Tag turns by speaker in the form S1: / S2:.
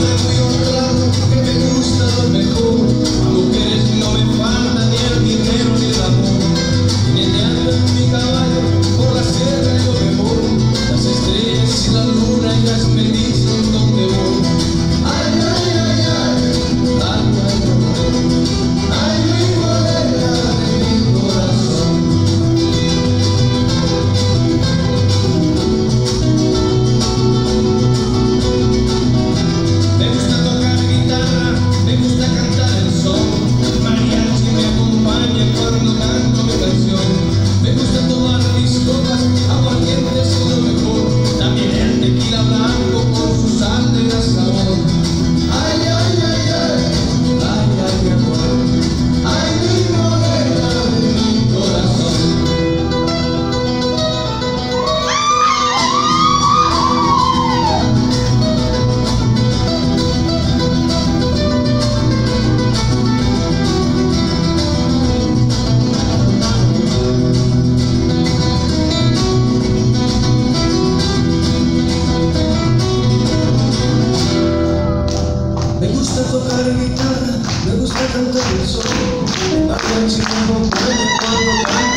S1: me muy honrado que me gusta gusta tocar guitarra, me gusta cantar el sol. También si me acompaña cuando canto.